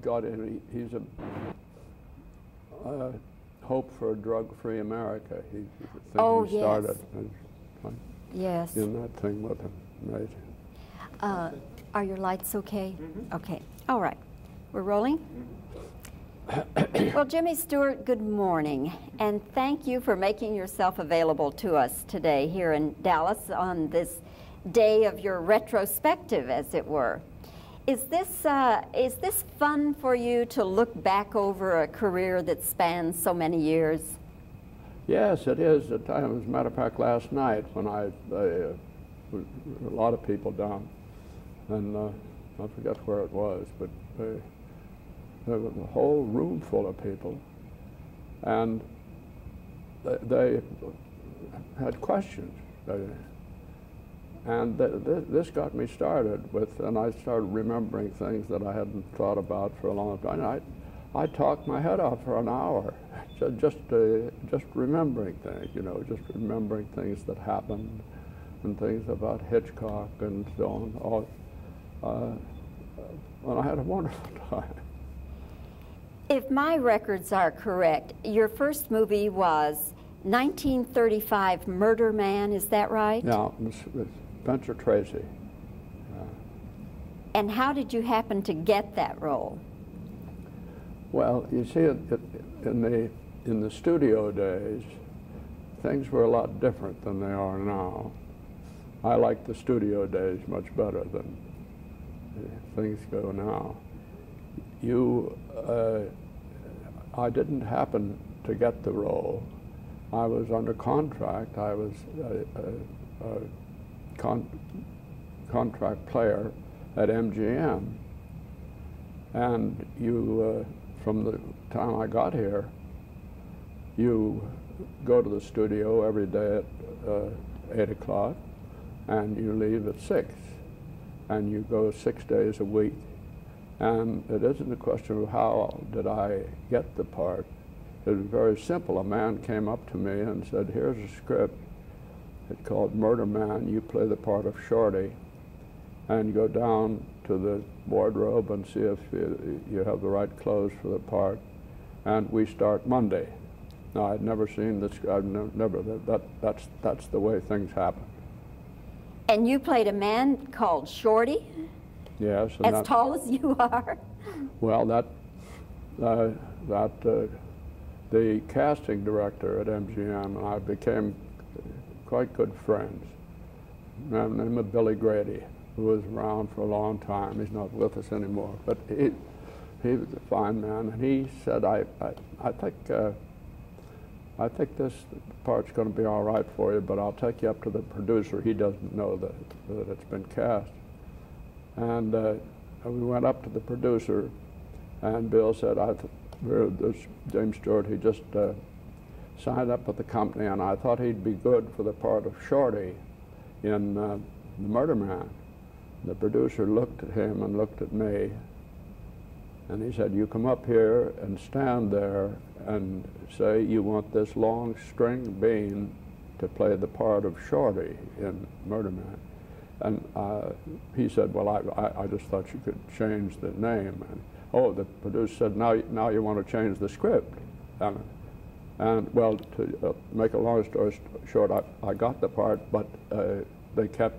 got in. He's a uh, hope for a drug-free America. He, the Oh, he yes. started. I'm Yes. in that thing with him, right? Uh, are your lights okay? Okay. All right. We're rolling? well, Jimmy Stewart, good morning. And thank you for making yourself available to us today here in Dallas on this day of your retrospective, as it were. Is this, uh, is this fun for you to look back over a career that spans so many years? Yes, it is. At times, as a matter of fact, last night when I, uh, a lot of people down, and uh, I forget where it was, but uh, there was a whole room full of people, and they, they had questions. They, and th th this got me started with, and I started remembering things that I hadn't thought about for a long time. I, I talked my head off for an hour, just uh, just remembering things, you know, just remembering things that happened, and things about Hitchcock and so on. All, uh, and I had a wonderful time. If my records are correct, your first movie was 1935 Murder Man, is that right? Now, Miss, Miss Spencer Tracy. And how did you happen to get that role? Well, you see, it, it, in the in the studio days, things were a lot different than they are now. I like the studio days much better than uh, things go now. You, uh, I didn't happen to get the role. I was under contract. I was a, a con contract player at MGM. And you, uh, from the time I got here, you go to the studio every day at uh, 8 o'clock and you leave at 6. And you go six days a week. And it isn't a question of how did I get the part. It was very simple. A man came up to me and said, here's a script. It's called Murder Man. You play the part of Shorty and go down to the wardrobe and see if you, you have the right clothes for the part. And we start Monday. Now, I'd never seen this. I've ne- never. That, that that's that's the way things happen. And you played a man called Shorty, Yes. As that, tall as you are. Well, that uh, that uh, the casting director at MGM and I became quite good friends. A man named Billy Grady, who was around for a long time. He's not with us anymore, but he he was a fine man, and he said, "I I, I think." Uh, I think this part's going to be all right for you, but I'll take you up to the producer. He doesn't know that, that it's been cast. And uh, we went up to the producer, and Bill said, I th- James Stewart, he just uh, signed up with the company, and I thought he'd be good for the part of Shorty in uh, The Murder Man. The producer looked at him and looked at me, and he said, you come up here and stand there and say you want this long string bean to play the part of Shorty in Murder Man. And uh, he said, well, I, I, just thought you could change the name. And, oh, the producer said, now, now you want to change the script. And, and well, to uh, make a long story short, I, I got the part, but uh, they kept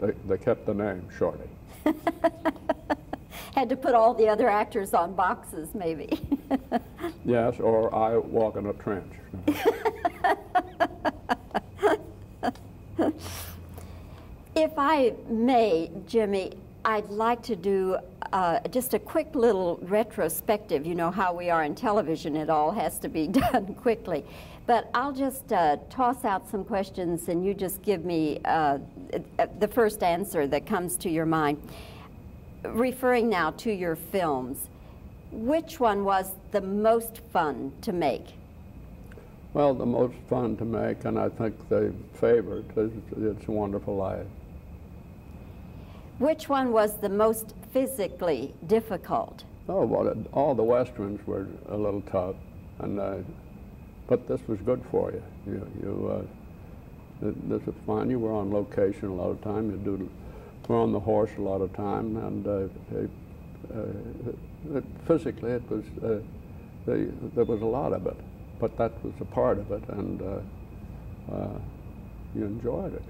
they, they kept the name Shorty. Had to put all the other actors on boxes, maybe. Yes, or I walk in a trench. if I may, Jimmy, I'd like to do uh, just a quick little retrospective. You know how we are in television, it all has to be done quickly. But I'll just uh, toss out some questions and you just give me uh, the first answer that comes to your mind. Referring now to your films, which one was the most fun to make? Well, the most fun to make, and I think the favorite, is It's a Wonderful Life. Which one was the most physically difficult? Oh, well, all the westerns were a little tough, and uh, but this was good for you. You, you uh, this was fun. You were on location a lot of time. You do, were on the horse a lot of time, and uh, uh, it, physically it was, uh, they, there was a lot of it, but that was a part of it, and uh, you enjoyed it.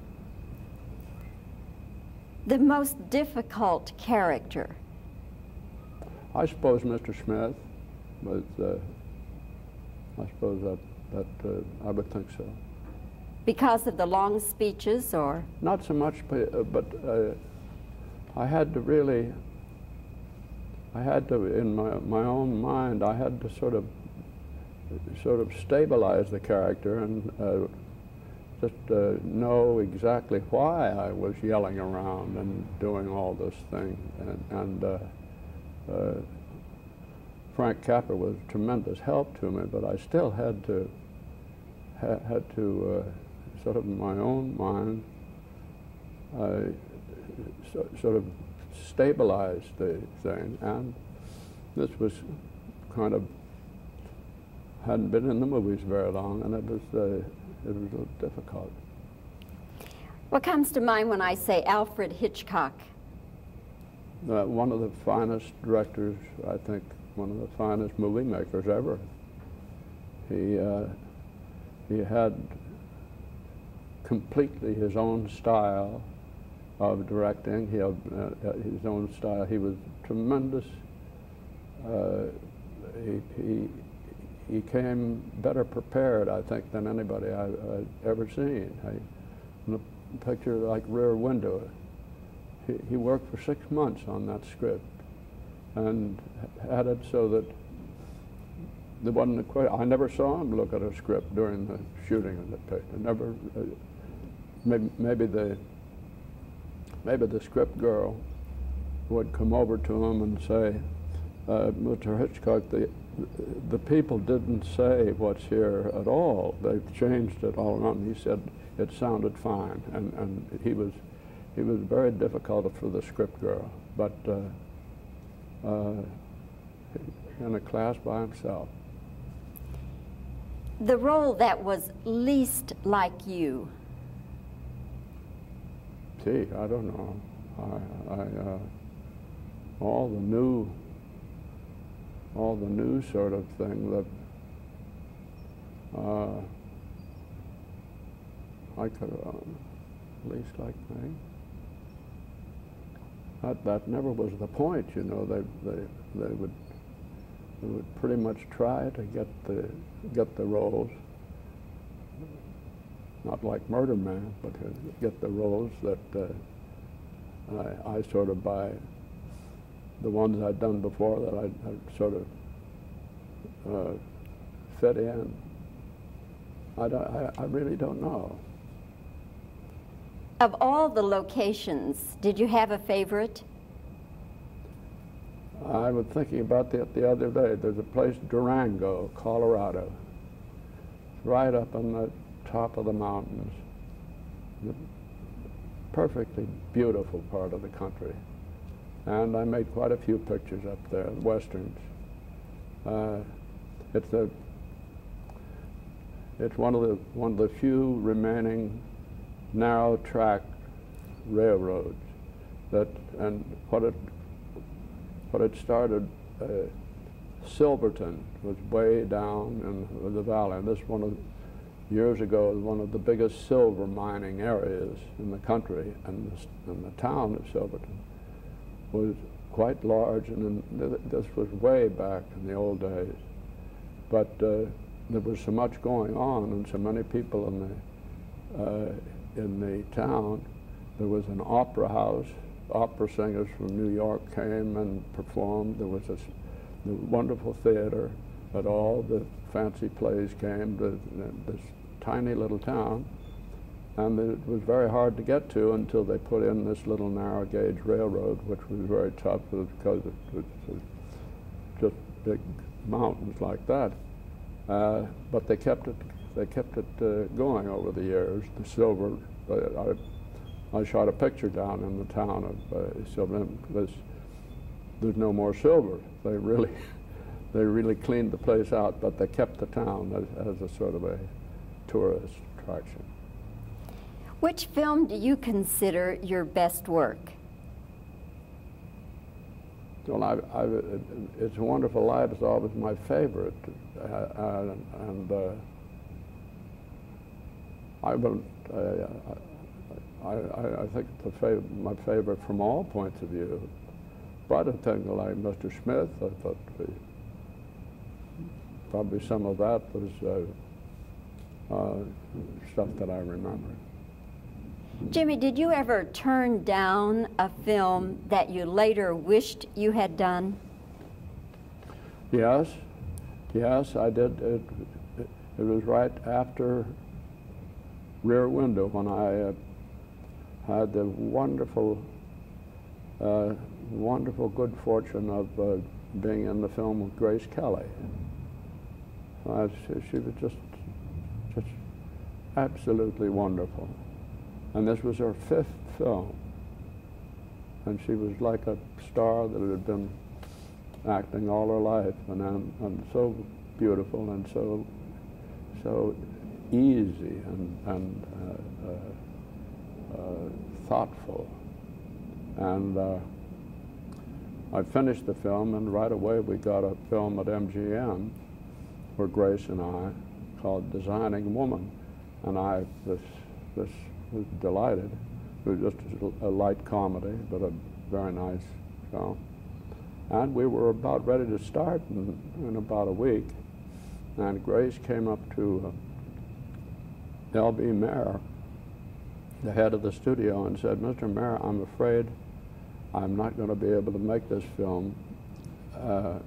The most difficult character? I suppose Mr. Smith was, uh, I suppose that, that uh, I would think so. Because of the long speeches, or? Not so much, uh, but uh, I had to really, I had to, in my, my own mind, I had to sort of, sort of stabilize the character and uh, just uh, know exactly why I was yelling around and doing all this thing. And, and uh, uh, Frank Capra was a tremendous help to me, but I still had to, ha had to sort of in my own mind, so, sort of stabilized the thing. And this was kind of, hadn't been in the movies very long, and it was, it was a little difficult. What comes to mind when I say Alfred Hitchcock? Uh, one of the finest directors, I think, one of the finest movie makers ever. He, uh, he had completely his own style of directing. He had uh, his own style. He was tremendous. Uh, he, he, he came better prepared, I think, than anybody I, would ever seen. I, picture like Rear Window, he, he worked for six months on that script and had it so that there wasn't a question. I never saw him look at a script during the shooting of the picture. Never. Uh, maybe, maybe the maybe the script girl would come over to him and say, uh, Mr. Hitchcock, the, the people didn't say what's here at all. They've changed it all around. He said it sounded fine, and, and he was he was very difficult for the script girl, but uh, uh, in a class by himself. The role that was least like you gee, I don't know. I, I uh, all the new, all the new sort of thing that uh, I could uh, at least like me. That that never was the point, you know. They they they would they would pretty much try to get the get the roles not like Murder Man, but get the roles that uh, I, I, sort of by the ones I'd done before that I, I sort of uh, fit in. I, I, I really don't know. Of all the locations, did you have a favorite? I was thinking about that the other day. There's a place, Durango, Colorado, right up on the top of the mountains, the perfectly beautiful part of the country. And I made quite a few pictures up there, westerns. Uh, it's a it's one of the one of the few remaining narrow track railroads that and what it what it started uh, Silverton was way down in the valley and this one of years ago was one of the biggest silver mining areas in the country, and the, and the town of Silverton was quite large, and this was way back in the old days. But uh, there was so much going on, and so many people in the uh, in the town. There was an opera house. Opera singers from New York came and performed. There was a wonderful theater, but all the fancy plays came. To, this tiny little town, and it was very hard to get to until they put in this little narrow gauge railroad, which was very tough because it was just big mountains like that. Uh, but they kept it, they kept it uh, going over the years. The silver, uh, I, I shot a picture down in the town of uh, Silver because there's no more silver. They really, they really cleaned the place out, but they kept the town as, as a sort of a tourist attraction. Which film do you consider your best work? Well, I, I, It's a Wonderful Life is always my favorite, uh, uh, and uh, I will. I, I, I, think the fav my favorite from all points of view. But a thing like Mr. Smith, I thought probably some of that was uh, uh, stuff that I remember. Jimmy, did you ever turn down a film that you later wished you had done? Yes, yes, I did. It, it, was right after Rear Window when I uh, had the wonderful, uh, wonderful good fortune of uh, being in the film with Grace Kelly. She, she was just, just absolutely wonderful. And this was her fifth film. And she was like a star that had been acting all her life, and, and, so beautiful and so, so easy and, and uh, uh, uh, thoughtful. And uh, I finished the film, and right away we got a film at MGM for Grace and I called Designing Woman. And I this, this was delighted. It was just a, light comedy, but a very nice film. And we were about ready to start in, in about a week. And Grace came up to uh, L.B. Mayer the head of the studio and said, Mr. Mayer, I'm afraid I'm not going to be able to make this film. Uh,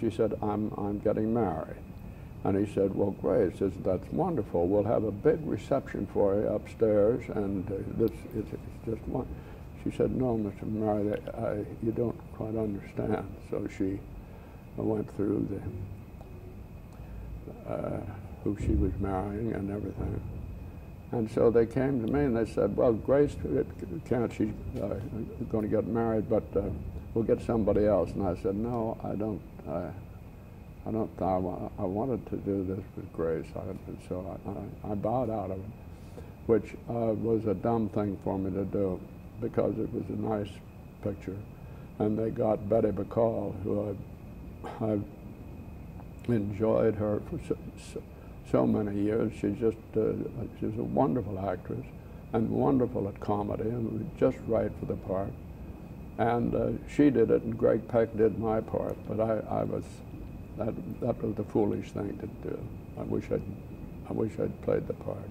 she said, I'm, I'm getting married. And he said, well, Grace, that's wonderful. We'll have a big reception for you upstairs, and uh, this, it's, it's just one. She said, no, Mr. Mayer, I, you don't quite understand. So she went through the, uh, who she was marrying and everything. And so they came to me and they said, well, Grace can't, she's uh, going to get married, but uh, we'll get somebody else. And I said, no, I don't, I don't, I, I wanted to do this with Grace. I, so I, I, bowed out of it, which uh, was a dumb thing for me to do because it was a nice picture. And they got Betty Bacall, who I, I've enjoyed her for so, so, so many years. She's just uh, she's a wonderful actress and wonderful at comedy and just right for the part. And uh, she did it, and Greg Peck did my part. But I, I was that that was the foolish thing to do. I wish I'd I wish I'd played the part.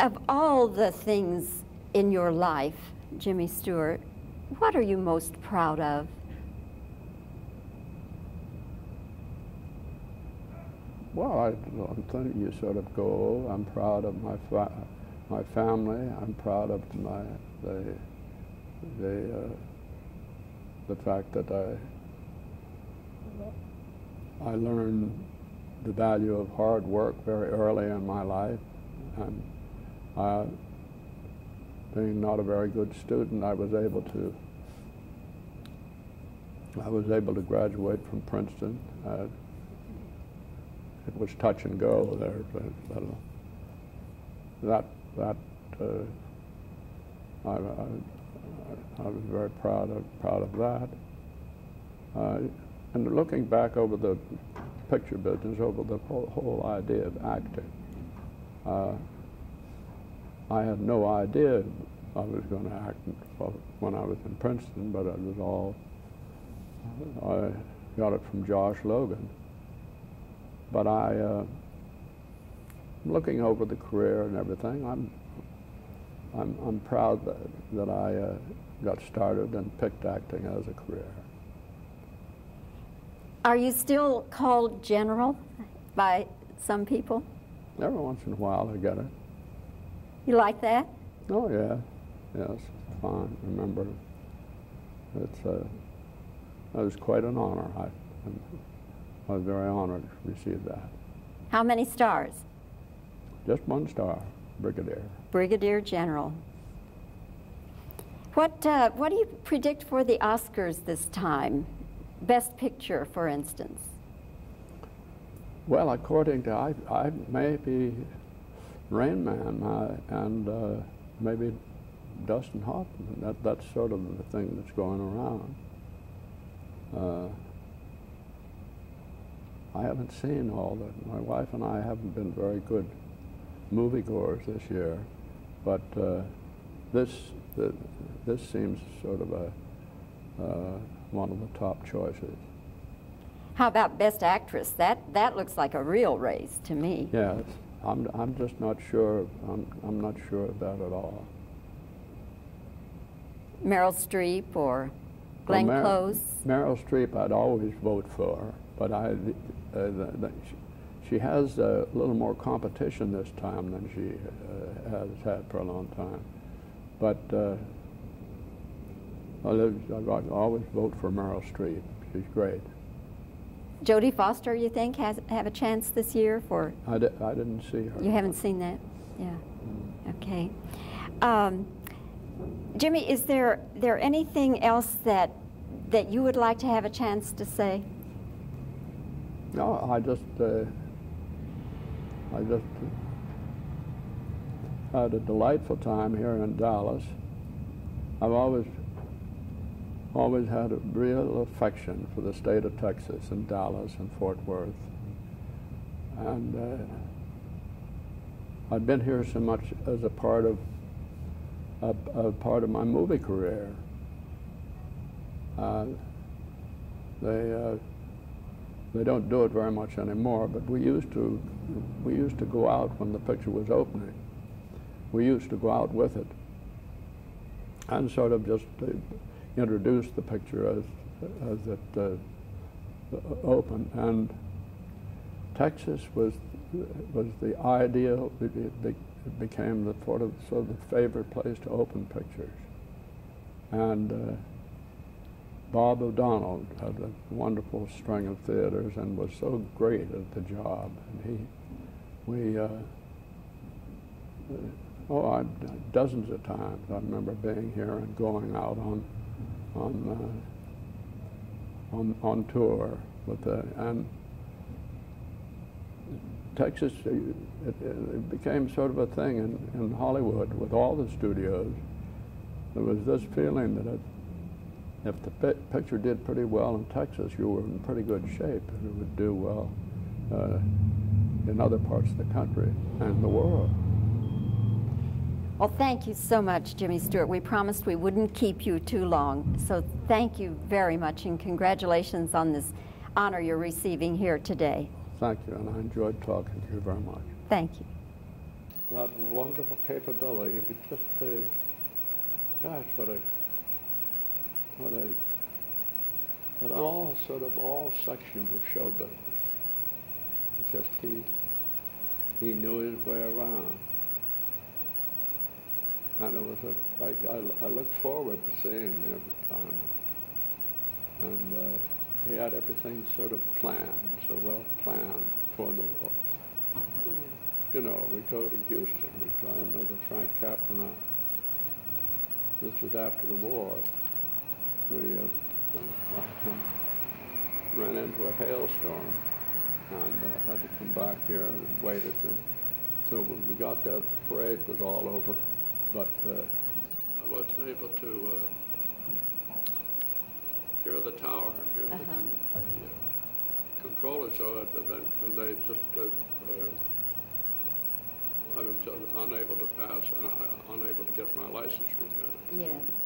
Of all the things in your life, Jimmy Stewart, what are you most proud of? Well, I, think you sort of go, I'm proud of my, fa my family, I'm proud of my, the, the, uh, the fact that I, I learned the value of hard work very early in my life. And uh, being not a very good student, I was able to I was able to graduate from Princeton. Uh, it was touch and go there. But, uh, that that uh, I, I, I, was very proud of proud of that. Uh, and looking back over the picture business, over the whole, whole idea of acting, uh, I had no idea I was going to act when I was in Princeton, but it was all I got it from Josh Logan. But I, uh, looking over the career and everything, I'm, I'm, I'm proud that, that I uh, got started and picked acting as a career. Are you still called General by some people? Every once in a while I get it. You like that? Oh, yeah. Yes, fine. Remember, it's, uh, it was quite an honor. I, I was very honored to receive that. How many stars? Just one star, Brigadier. Brigadier General. What, uh, what do you predict for the Oscars this time? Best Picture, for instance. Well, according to, I, I may be Rain Man uh, and uh, maybe Dustin Hoffman. That, that's sort of the thing that's going around. Uh, I haven't seen all the, my wife and I haven't been very good moviegoers this year, but uh, this, the, this seems sort of a, uh, one of the top choices. How about Best Actress? That, that looks like a real race to me. Yes, I'm, I'm just not sure, I'm, I'm not sure of that at all. Meryl Streep or Glenn Well, Mer- Close? Meryl Streep, I'd always vote for, but I, uh, the, the, she, has a little more competition this time than she uh, has had for a long time. But uh, I'd always vote for Meryl Streep. She's great. Jodie Foster, you think, has have a chance this year for? I, di- I didn't see her. You haven't seen that? Yeah. Mm. Okay. Um, Jimmy, is there there anything else that that you would like to have a chance to say? No, I just, uh, I just had a delightful time here in Dallas. I've always, always had a real affection for the state of Texas and Dallas and Fort Worth. And uh, I've been here so much as a part of, a, a part of my movie career. Uh, they, uh, they don't do it very much anymore, but we used to, we used to go out when the picture was opening. We used to go out with it and sort of just uh, introduce the picture as, as it uh, opened. And Texas was, was the ideal, it, became the sort of, sort of the favorite place to open pictures. And uh, Bob O'Donnell had a wonderful string of theaters and was so great at the job. And he, we, uh, oh, I, dozens of times I remember being here and going out on, on, uh, on, on tour with the, and Texas, uh, it, it became sort of a thing in, in Hollywood with all the studios. There was this feeling that it, if the pi- picture did pretty well in Texas, you were in pretty good shape, and it would do well uh, in other parts of the country and the world. Well, thank you so much, Jimmy Stewart. We promised we wouldn't keep you too long. So thank you very much and congratulations on this honor you're receiving here today. Thank you, and I enjoyed talking to you very much. Thank you. That wonderful capability, but just, uh, gosh, what a, what a, what all sort of all sections of show business. Just he, he knew his way around. And it was a, like, I, I look forward to seeing him every time. And uh, he had everything sort of planned, so well planned for the, you know, we go to Houston, we go, I remember Frank Capra, this was after the war, we uh, ran into a hailstorm and uh, had to come back here and waited. And so when we got there, the parade was all over, but uh, I wasn't able to uh, hear the tower and hear the, Uh-huh. con- the uh, controller, so and they just, uh, uh, I was unable to pass and I, unable to get my license renewed. Yes.